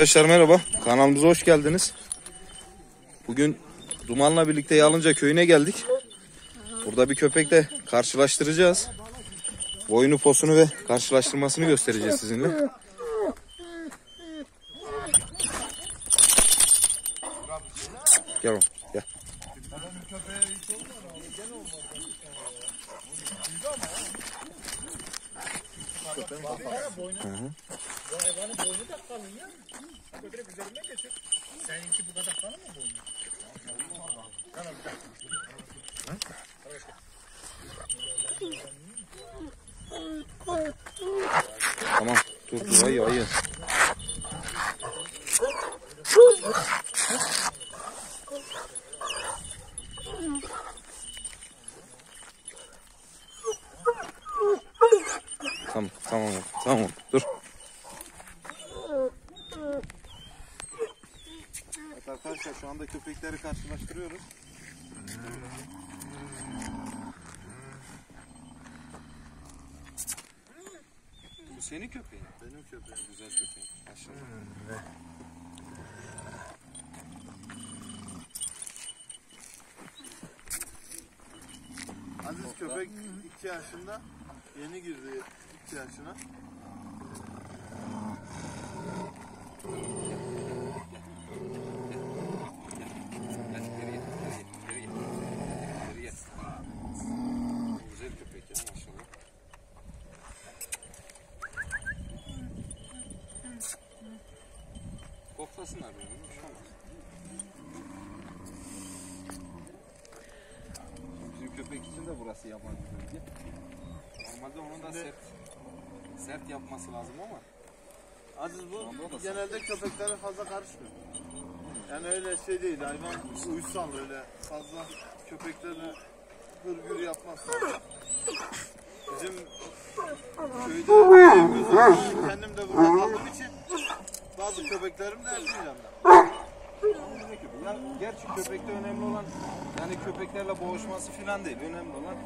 Arkadaşlar merhaba. Kanalımıza hoş geldiniz. Bugün Duman'la birlikte Yalınca köyüne geldik. Burada bir köpekle karşılaştıracağız. Boyunu, posunu ve karşılaştırmasını göstereceğiz sizinle. Gel oğlum, Bana boynu. Hayvanın boynu da kalın ya. Tamam tamam dur. Evet arkadaşlar şu anda köpekleri karşılaştırıyoruz. Bu senin köpeğin. Benim köpeğim. Güzel köpeğin. Maşallah. Aziz köpek 2 yaşında. Yeni girdi 2 yaşına. Güzel köpek ya maşallah. Koklasınlar böyle. Bir şey olmaz. Bizim köpek için de burası yabancı bölge. Normalde onun da sert sert yapması lazım ama Aziz bu genelde köpeklere fazla karışmıyor. Yani öyle şey değil hayvan uysal öyle fazla köpeklerle hırgür yapmaz. Bizim köyde kendim de burada kaldığım için bazı köpeklerim de Erzincan'da. ya gerçi köpekte önemli olan yani köpeklerle boğuşması falan değil. Önemli olan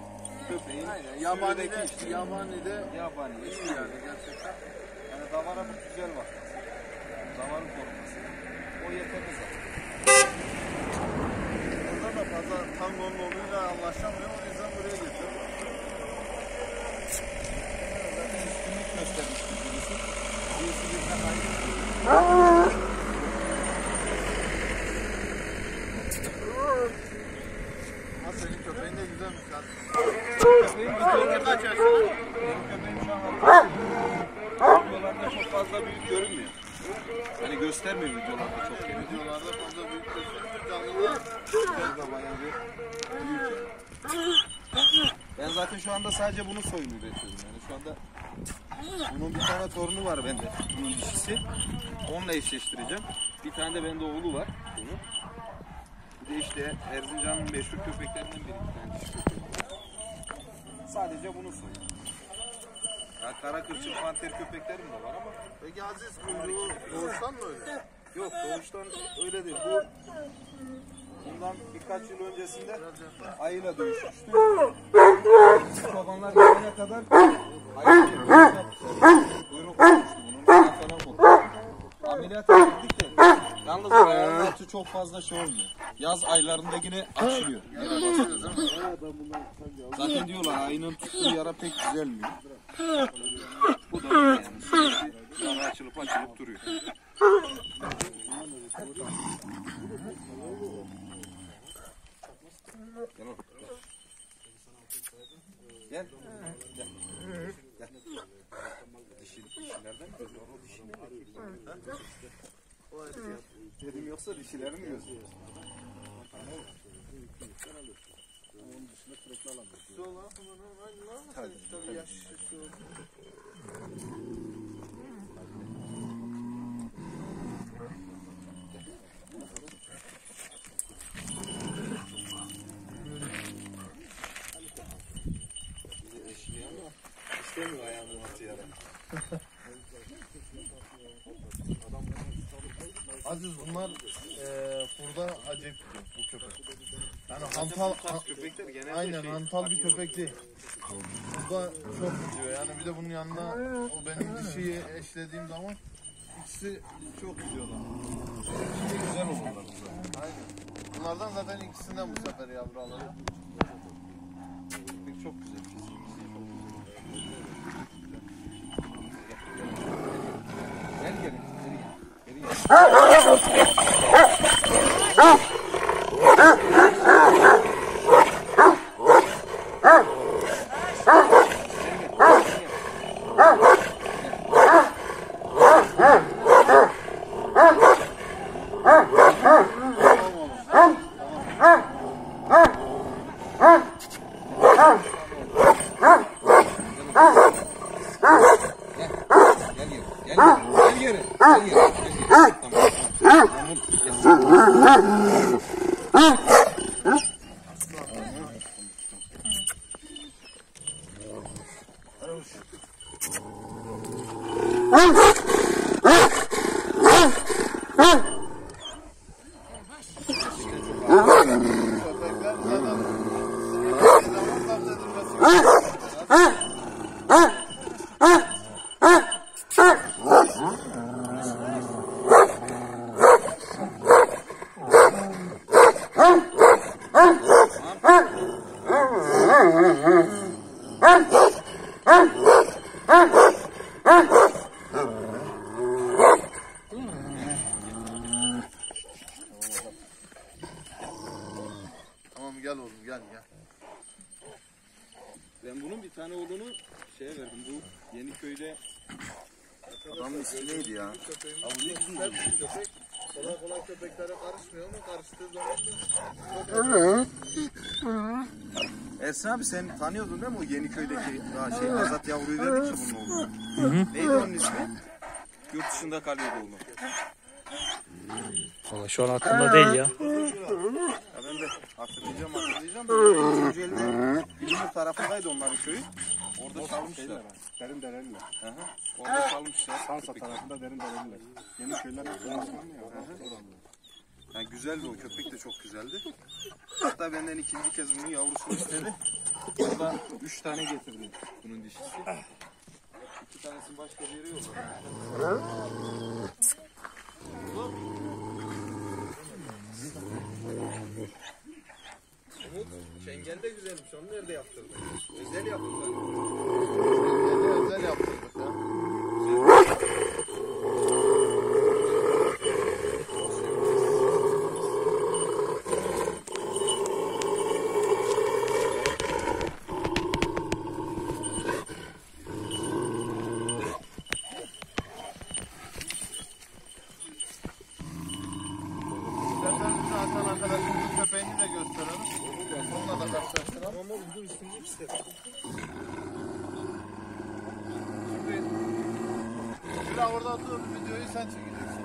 köpeğin Aynen yabani de, işte. yabani de Yabani. iyi yani gerçekten. Yani davara bu güzel bak. Davarın korunması. O yeterli zaten. Burada da fazla tangonun oğluyla anlaşamıyor o yüzden buraya getiriyor. Zaten üstünlük göstermiş birisi. Birisi birine kaydı. Ha senin köpeğin de güzelmiş abi. Videolarda çok fazla büyük görünmüyor. Hani göstermiyor videolarda çok geniş. Videolarda fazla büyük gösteriyor. Canlılar bayağı büyük. Ben zaten şu anda sadece bunu soyunu üretiyorum yani şu anda bunun bir tane torunu var bende bunun dişisi onunla eşleştireceğim bir tane de bende oğlu var bunun bir de işte Erzincan'ın meşhur köpeklerinden biri bir tane dişi köpeği. Sadece bunu soyuyorum ya kara kırçıl panter köpeklerim de var ama Peki Aziz kuyruğu doğuştan mı öyle? Yok doğuştan öyle değil. Bu bundan birkaç yıl öncesinde ayıyla dövüşmüştü. Çobanlar gelene kadar yaptılar. Kuyruk bunun. Falan koptu. Ameliyat ettirdik de yalnız ayağının çok fazla şey olmuyor. Yaz aylarında yine açılıyor. Zaten diyorlar ayının tuttuğu yara pek düzelmiyor. Bu da yani. Yara açılıp açılıp duruyor. Gel oğlum. Gel. Gel. Gel. Dişi, dişilerden mi gözüyor? O dişi mi? Dedim yoksa dişileri mi gözüyor? Şu olarak ama normal var mı? Tabii. Tabii yaş şu oldu. Bizi eşliyor ama istemiyor ayağımın altı yara. Aziz bunlar eee burada acayip gidiyor bu köpek. Yani hantal, aynen şey, hantal bir köpek değil. Burada çok gidiyor yani bir de bunun yanına o benim dişiyi eşlediğim zaman ikisi çok olan. Şimdi güzel olurlar bu zaman. Aynen. Bunlardan zaten ikisinden bu sefer yavru alalım. Çok güzel. Gel gel. Geri gel. Geri gel. Gel geri. Gel geri. Gel geri. Gel geri. Tamam. Tamam. Gel. Köpekler zaten zaman takledilmesi. Tamam gel oğlum gel gel. Ben bunun bir tane oğlunu şeye verdim. Bu Yeniköy'de adamın ismi neydi ya? Köpeğimiz hep bir köpek. Kolay kolay köpeklere karışmıyor ama karıştığı zaman da Ersin abi sen tanıyordun değil mi o Yeniköy'deki daha şey Azat yavruyu verdik ki bunun oğlunu. Neydi onun ismi? Yurt dışında kalıyordu oğlum. Valla şu an aklımda değil ya. Ya ben de hatırlayacağım hatırlayacağım. da Üçüncü elde tarafındaydı onların köyü. Orada çalmışlar. Derin dereliler. Hı hı. Orada çalmışlar. Sansa tarafında derin dereliler. Yeni köyler ya. Oradan. Yani güzeldi o köpek de çok güzeldi. Hatta benden ikinci kez bunun yavrusunu istedi. Burada üç tane getirdi bunun dişisi. İki tanesini başka bir yere yolladı. Çengel de güzelmiş. Onu nerede yaptırdın? Özel yaptın Yeni özel yaptırdık ya. İstersen bize Hasan arkadaşımızın köpeğini de gösterelim. Onunla da karşılaştıralım. Ama uzun üstünde işte. Şimdi Şura orada dur videoyu sen çekeceksin.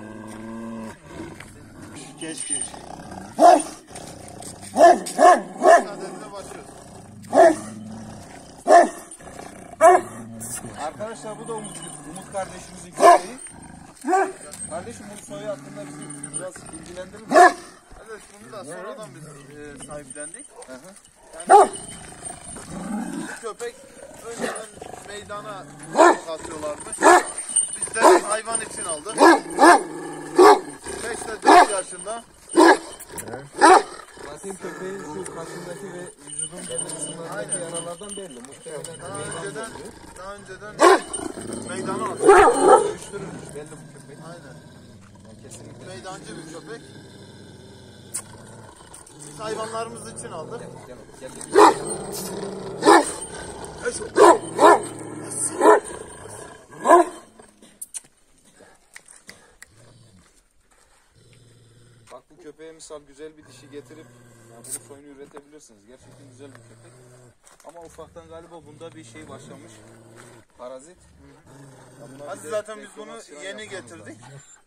Geç geç. Adetine başlıyoruz. Arkadaşlar bu da Umut, Umut kardeşimizin köpeği. Kardeşim bu soyu hakkında bizi biraz bilgilendirir misin? Evet bunu da sonradan biz e, sahiplendik. hı. Yani bu köpek önceden meydana katıyorlarmış. Biz de hayvan için aldık. 5 ile 4 yaşında. Zaten köpeğin şu kaşındaki ve vücudun belli kısımlarındaki yaralardan belli. Muhtemelen Daha önceden, daha önceden meydana atıyor. Dövüştürülmüş belli bu köpek. Aynen. Yani kesinlikle. Meydancı bir köpek. Biz hayvanlarımız için aldık. Gel, gel, gel. Bak bu köpeğe misal güzel bir dişi getirip yani bunun soyunu üretebilirsiniz. Gerçekten güzel bir köpek. Ama ufaktan galiba bunda bir şey başlamış. Parazit. Hadi bir de zaten biz bunu yeni yapmamız getirdik.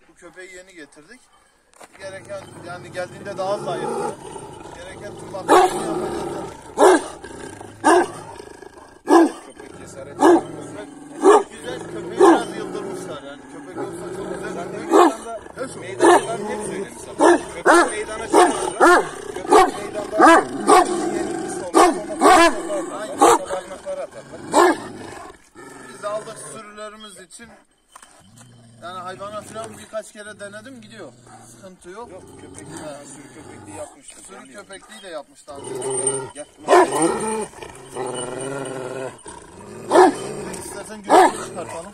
Bu köpeği yeni getirdik. Gereken yani geldiğinde daha zayıftı. Gereken tüm bakımını yapacağız zaten. lazım. Köpek cesaret edemiyor. Köpek güzel köpeği biraz yıldırmışlar yani. Köpek yoksa çok güzel Zaten köpek. meydanda, meydancılar hep söylemiş sana. Köpek meydana çıkarırlar. Köpek meydanda yenilgisi olur. Sonra barınaklara atarlar. Biz de aldık sürülerimiz için yani hayvana falan de denedim gidiyor. Sıkıntı yok. Yok köpekli, ha, sürü köpekli yapmıştır. Sürü köpekliği de yapmıştı abi. Gel. İstersen gözünü çıkartalım.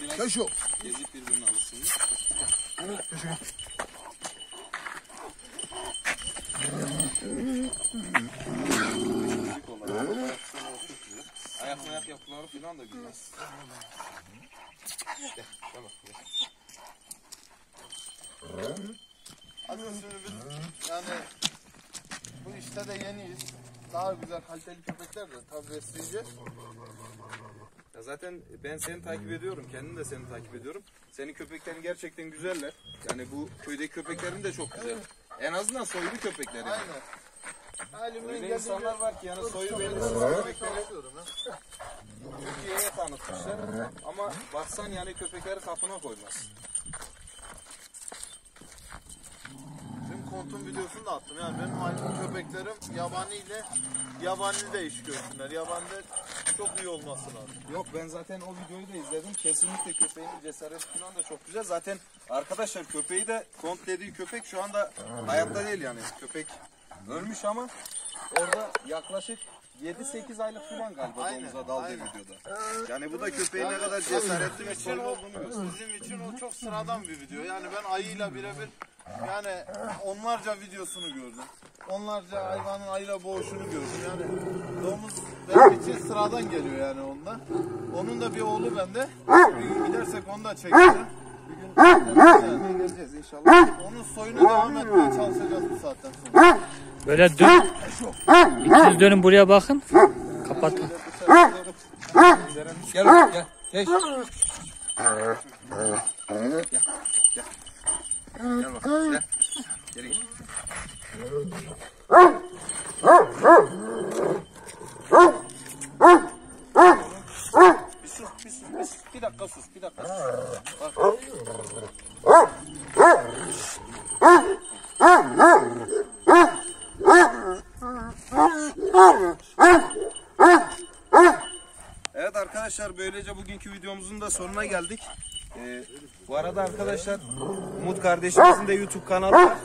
Biraz Kaşo. gezip birbirini alışsın. Büyük falan da güzel. Gel, bak, gel. Aslında biz yani bu işte de yeniyiz. Daha güzel kaliteli köpekler de tabii besleyeceğiz. Ya zaten ben seni takip ediyorum. Kendim de seni takip ediyorum. Senin köpeklerin gerçekten güzeller. Yani bu köydeki köpeklerin de çok güzel. En azından soylu köpekleri. Aynen. Öyle insanlar var ki yani soyu ha. Türkiye'ye tanıtmışlar. Ama baksan yani köpekleri kapına koymaz. Dün kontun videosunu da attım. Yani benim hayvan köpeklerim yabani ile yabani de iş görsünler. Yabanide çok iyi olması lazım. Yok ben zaten o videoyu da izledim. Kesinlikle köpeğin cesareti falan da çok güzel. Zaten arkadaşlar köpeği de kont dediği köpek şu anda hayatta değil yani. Köpek ölmüş ama orada yaklaşık 7-8 aylık falan galiba Aynen, domuza daldı aynen. videoda. Yani bu da köpeğin ne kadar cesaretli ve soylu olduğunu gösteriyor. Bizim için o çok sıradan bir video. Yani ben ayıyla birebir yani onlarca videosunu gördüm. Onlarca hayvanın ayıyla boğuşunu gördüm. Yani domuz benim için sıradan geliyor yani onda. Onun da bir oğlu bende. Bir gün gidersek onu da çekeceğim. Bir gün yani Geleceğiz inşallah. onun soyunu devam etmeye çalışacağız bu saatten sonra. Böyle dön. İkiniz dönün buraya bakın. Kapatın. Gel gel. Geç. Gel. Gel. Gel bak. Gel. Git. Bir sus, bir sus, bir sus. Bir dakika sus, bir dakika sus. Bak. Evet arkadaşlar böylece bugünkü videomuzun da sonuna geldik. Ee, bu arada arkadaşlar Umut kardeşimizin de YouTube kanalı var.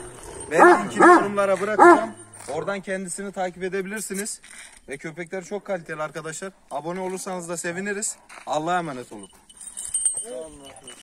Ben linkini yorumlara bırakacağım. Oradan kendisini takip edebilirsiniz. Ve köpekler çok kaliteli arkadaşlar. Abone olursanız da seviniriz. Allah'a emanet olun.